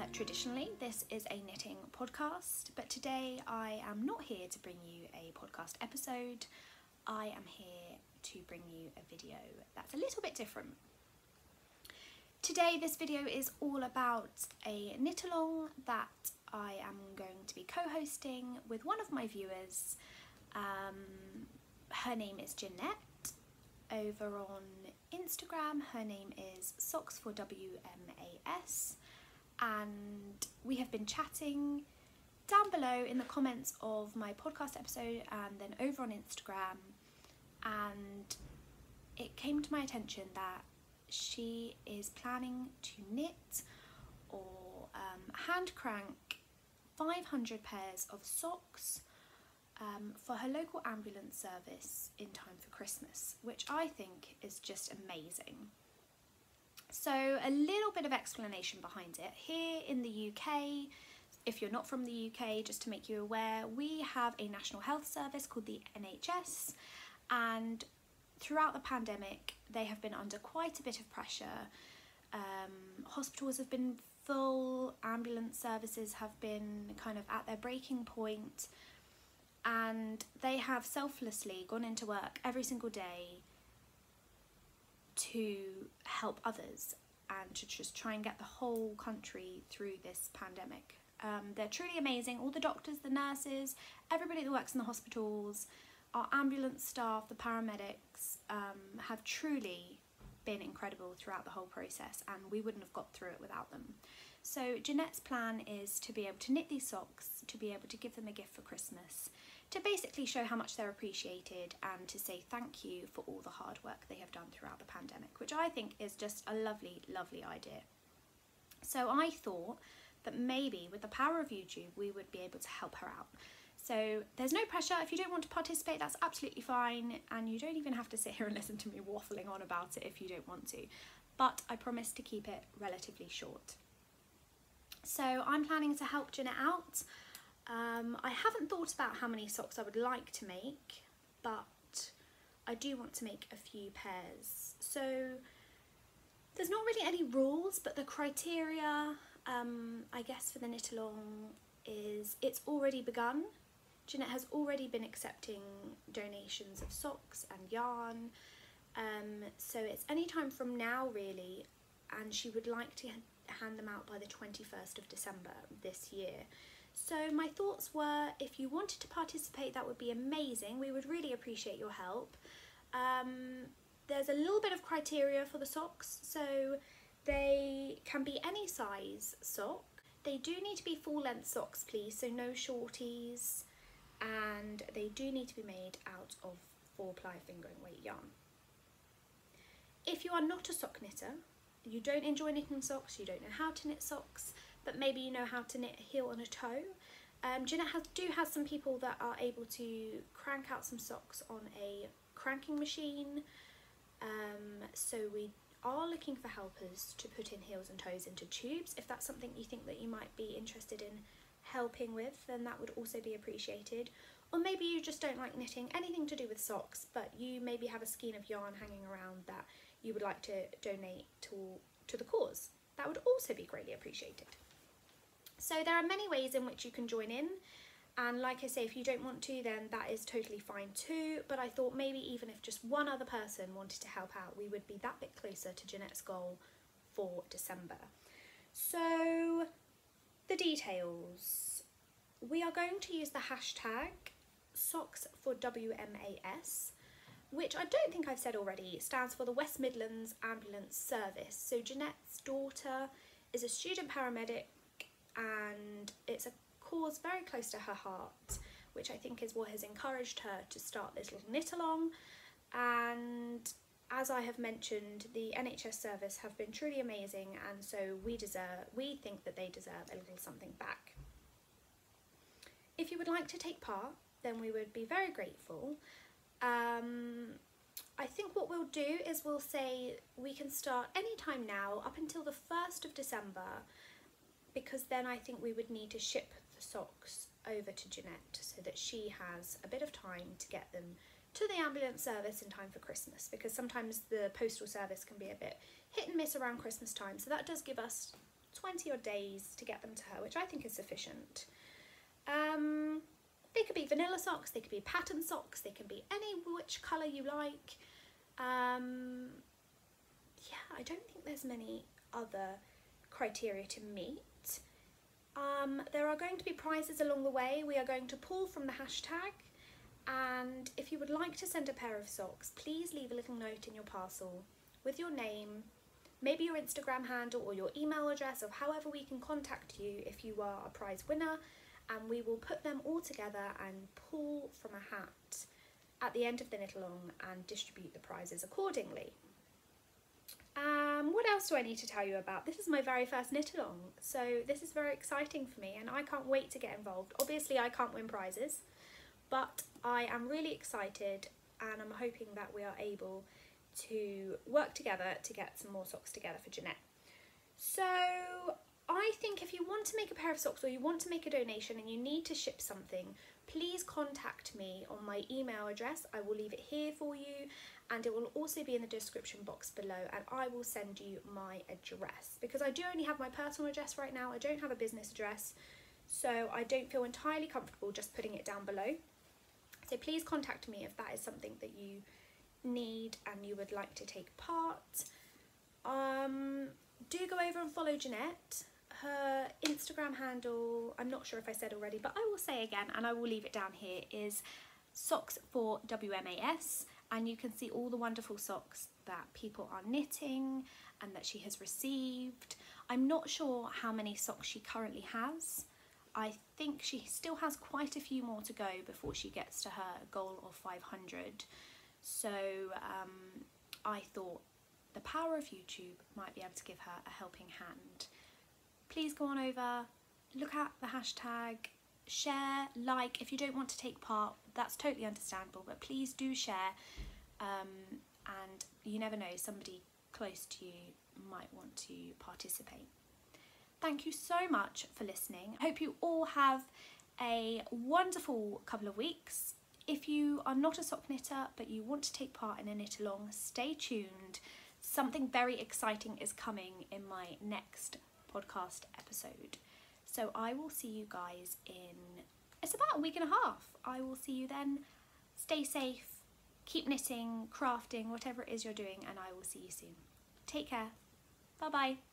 Uh, traditionally, this is a knitting podcast, but today I am not here to bring you a podcast episode. I am here to bring you a video that's a little bit different. Today, this video is all about a knit along that I am going to be co hosting with one of my viewers. Um, her name is Jeanette. Over on Instagram, her name is Socks for WMAS and we have been chatting down below in the comments of my podcast episode and then over on Instagram and it came to my attention that she is planning to knit or um, hand crank 500 pairs of socks um, for her local ambulance service in time for Christmas, which I think is just amazing. So a little bit of explanation behind it. Here in the UK, if you're not from the UK, just to make you aware, we have a national health service called the NHS and throughout the pandemic they have been under quite a bit of pressure. Um, hospitals have been full, ambulance services have been kind of at their breaking point and they have selflessly gone into work every single day to help others and to just try and get the whole country through this pandemic. Um, they're truly amazing. All the doctors, the nurses, everybody that works in the hospitals, our ambulance staff, the paramedics um, have truly been incredible throughout the whole process and we wouldn't have got through it without them. So Jeanette's plan is to be able to knit these socks, to be able to give them a gift for Christmas, to basically show how much they're appreciated and to say thank you for all the hard work they have done throughout the pandemic, which I think is just a lovely, lovely idea. So I thought that maybe with the power of YouTube, we would be able to help her out. So there's no pressure. If you don't want to participate, that's absolutely fine. And you don't even have to sit here and listen to me waffling on about it if you don't want to. But I promise to keep it relatively short. So I'm planning to help Jeanette out. Um, I haven't thought about how many socks I would like to make, but I do want to make a few pairs. So there's not really any rules, but the criteria, um, I guess, for the knit along is it's already begun. Jeanette has already been accepting donations of socks and yarn. Um, so it's any time from now really, and she would like to hand them out by the 21st of December this year. So my thoughts were if you wanted to participate that would be amazing. We would really appreciate your help. Um, there's a little bit of criteria for the socks so they can be any size sock. They do need to be full length socks please so no shorties and they do need to be made out of 4 ply fingering weight yarn. If you are not a sock knitter, you don't enjoy knitting socks, you don't know how to knit socks, but maybe you know how to knit a heel and a toe. Um, Jeanette has, do have some people that are able to crank out some socks on a cranking machine. Um, so we are looking for helpers to put in heels and toes into tubes. If that's something you think that you might be interested in helping with, then that would also be appreciated. Or maybe you just don't like knitting anything to do with socks, but you maybe have a skein of yarn hanging around that you would like to donate to, to the cause. That would also be greatly appreciated. So there are many ways in which you can join in and like I say if you don't want to then that is totally fine too but I thought maybe even if just one other person wanted to help out we would be that bit closer to Jeanette's goal for December. So the details. We are going to use the hashtag socks for WMAS which I don't think I've said already stands for the West Midlands Ambulance Service. So Jeanette's daughter is a student paramedic and it's a cause very close to her heart which I think is what has encouraged her to start this little knit along and as I have mentioned the NHS service have been truly amazing and so we deserve we think that they deserve a little something back. If you would like to take part then we would be very grateful. Um, I think what we'll do is we'll say we can start anytime now up until the 1st of December because then I think we would need to ship the socks over to Jeanette so that she has a bit of time to get them to the ambulance service in time for Christmas because sometimes the postal service can be a bit hit and miss around Christmas time so that does give us 20 odd days to get them to her, which I think is sufficient. Um, they could be vanilla socks, they could be pattern socks, they can be any which colour you like. Um, yeah, I don't think there's many other criteria to meet. Um, there are going to be prizes along the way. We are going to pull from the hashtag. And if you would like to send a pair of socks, please leave a little note in your parcel with your name, maybe your Instagram handle or your email address, or however we can contact you if you are a prize winner. And we will put them all together and pull from a hat at the end of the knit along and distribute the prizes accordingly. Um, what else do I need to tell you about? This is my very first knit along, so this is very exciting for me and I can't wait to get involved. Obviously I can't win prizes, but I am really excited and I'm hoping that we are able to work together to get some more socks together for Jeanette. So I think if you want to make a pair of socks or you want to make a donation and you need to ship something, please contact me on my email address. I will leave it here for you and it will also be in the description box below and I will send you my address because I do only have my personal address right now. I don't have a business address so I don't feel entirely comfortable just putting it down below. So please contact me if that is something that you need and you would like to take part. Um, do go over and follow Jeanette. Her Instagram handle, I'm not sure if I said already, but I will say again and I will leave it down here, is socks for WMAS and you can see all the wonderful socks that people are knitting and that she has received. I'm not sure how many socks she currently has. I think she still has quite a few more to go before she gets to her goal of 500. So um, I thought the power of YouTube might be able to give her a helping hand. Please go on over, look at the hashtag, share, like. If you don't want to take part, that's totally understandable, but please do share. Um, and you never know, somebody close to you might want to participate. Thank you so much for listening. I hope you all have a wonderful couple of weeks. If you are not a sock knitter but you want to take part in a knit along, stay tuned. Something very exciting is coming in my next podcast episode. So I will see you guys in, it's about a week and a half. I will see you then. Stay safe, keep knitting, crafting, whatever it is you're doing, and I will see you soon. Take care. Bye bye.